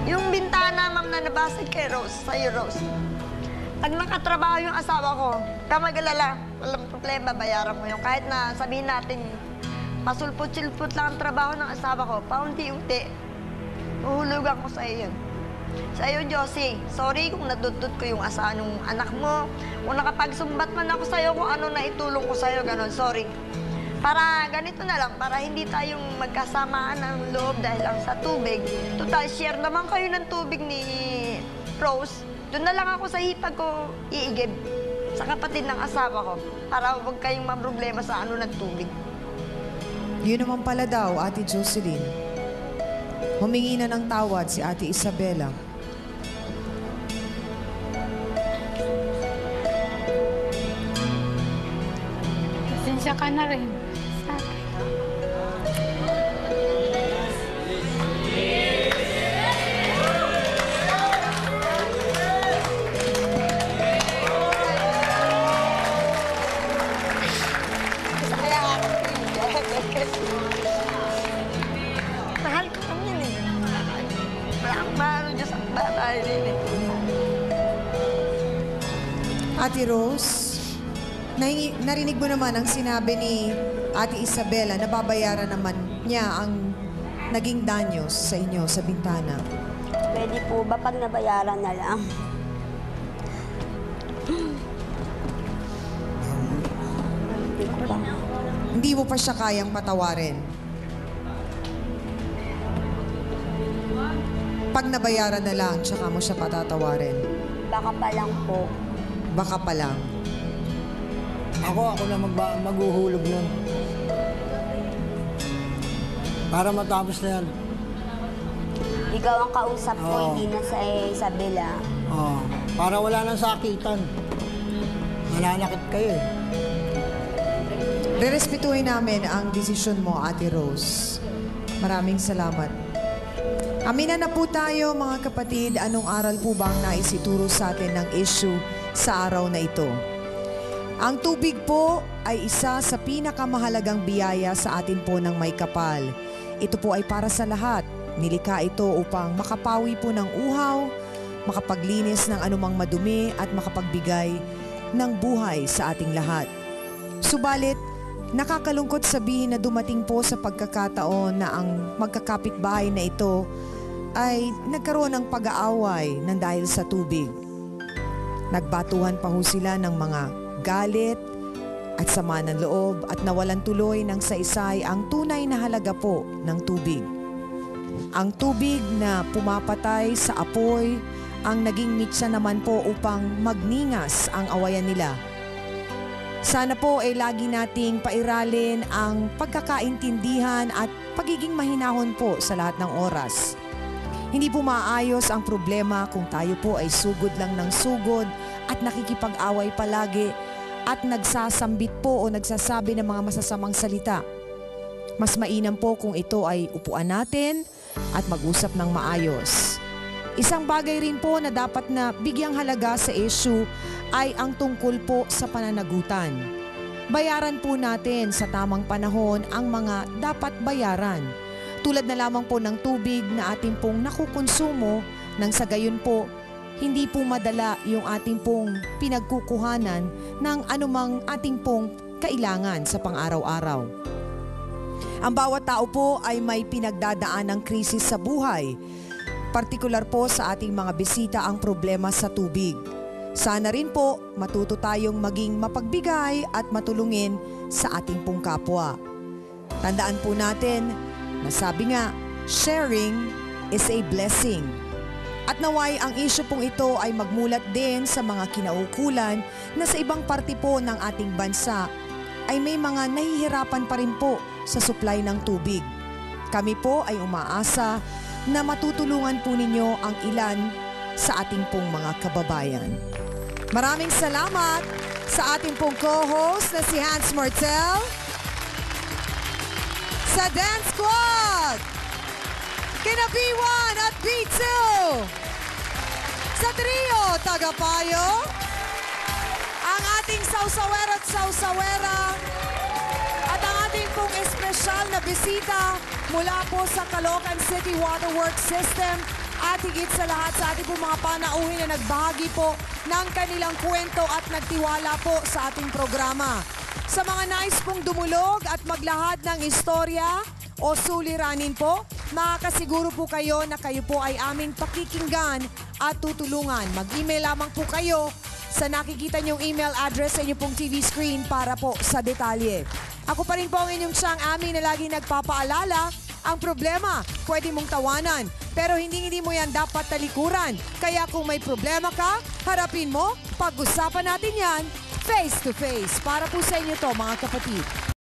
Yung bintana, ma'am, na nabasag kay Rose, sa'yo, Rose. Pag nakatrabaho yung asawa ko, ka mag-alala, walang problema, bayaran mo yung Kahit na sabihin natin, masulpot-sulpot lang ang trabaho ng asawa ko, paunti-unti, uhulugan ko sa'yo yun. Sa'yo, Josie, sorry kung nadudot ko yung asa nung anak mo. Kung nakapagsumbat man ako sa'yo kung ano na itulong ko sa'yo, ganon, sorry. Para ganito na lang, para hindi tayong magkasamaan ng loob dahil lang sa tubig. Total, share naman kayo ng tubig ni Rose. Doon na lang ako sa hipag ko iigib sa kapatid ng asawa ko para huwag kayong maproblema sa ano ng tubig. yun naman pala daw, Ate Jocelyn. Humingi na ng tawad si Ate Isabella. Pasensya ka na rin. Rose, narinig mo naman ang sinabi ni Ate Isabela na babayaran naman niya ang naging danyos sa inyo sa bintana. Pwede po ba pag nabayaran na lang? Hindi ko pa. Hindi mo pa siya kayang patawarin. Pag nabayaran na lang, tsaka mo siya patatawarin. Baka pa lang po. Baka pa lang. Ako, ako na magba- maghuhulog nun. Para matapos na yan. Ikaw ang kausap ko, Oo. hindi na sa Isabela. Oh, para wala nang sakitan. Mananakit kayo eh. Rerespetuhin namin ang desisyon mo, Ate Rose. Maraming salamat. Amina na po tayo, mga kapatid. Anong aral po bang naisituro sa atin ng issue sa araw na ito? Ang tubig po ay isa sa pinakamahalagang biyaya sa atin po ng may kapal. Ito po ay para sa lahat. Nilikha ito upang makapawi po ng uhaw, makapaglinis ng anumang madumi at makapagbigay ng buhay sa ating lahat. Subalit, nakakalungkot sabihin na dumating po sa pagkakataon na ang magkakapitbahay na ito ay nagkaroon ng pag-aaway ng dahil sa tubig. Nagbatuhan pa ho sila ng mga galit at sama ng loob at nawalan tuloy ng saysay ang tunay na halaga po ng tubig. Ang tubig na pumapatay sa apoy ang naging mitsa naman po upang magningas ang awayan nila. Sana po ay lagi nating pairalin ang pagkakaintindihan at pagiging mahinahon po sa lahat ng oras. Hindi po maayos ang problema kung tayo po ay sugod lang ng sugod at nakikipag-away palagi at nagsasambit po o nagsasabi ng mga masasamang salita. Mas mainam po kung ito ay upuan natin at mag-usap ng maayos. Isang bagay rin po na dapat na bigyang halaga sa issue ay ang tungkol po sa pananagutan. Bayaran po natin sa tamang panahon ang mga dapat bayaran. Tulad na lamang po ng tubig na ating pong nakukonsumo nang sa gayon po hindi po madala yung ating pong pinagkukuhanan ng anumang ating pong kailangan sa pang-araw-araw. Ang bawat tao po ay may pinagdadaan ng krisis sa buhay. Partikular po sa ating mga bisita ang problema sa tubig. Sana rin po matuto tayong maging mapagbigay at matulungin sa ating pong kapwa. Tandaan po natin na sabi nga, sharing is a blessing. At naway ang issue pong ito ay magmulat din sa mga kinaukulan na sa ibang parte po ng ating bansa ay may mga nahihirapan pa rin po sa supply ng tubig. Kami po ay umaasa na matutulungan po ninyo ang ilan sa ating pong mga kababayan. Maraming salamat sa ating pong co-host na si Hans Martel. Sa Dance Squad, kina B1 at B2. Sa trio, Tagapayo, ang ating sausawera at sausawera. At ang ating pong espesyal na bisita mula po sa Caloocan City Waterworks System at higit sa lahat sa ating mga panauhin na nagbahagi po ng kanilang kwento at nagtiwala po sa ating programa. Sa mga nais pong dumulog at maglahad ng istorya o suliranin po, makakasiguro po kayo na kayo po ay aming pakikinggan at tutulungan. Mag-email lamang po kayo sa nakikita niyong email address sa inyong pong TV screen para po sa detalye. Ako pa rin po ang inyong siyang amin na lagi nagpapaalala, ang problema, pwede mong tawanan, pero hindi hindi mo yan dapat talikuran. Kaya kung may problema ka, harapin mo, pag-usapan natin yan face to face. Para po sa inyo to mga kapatid.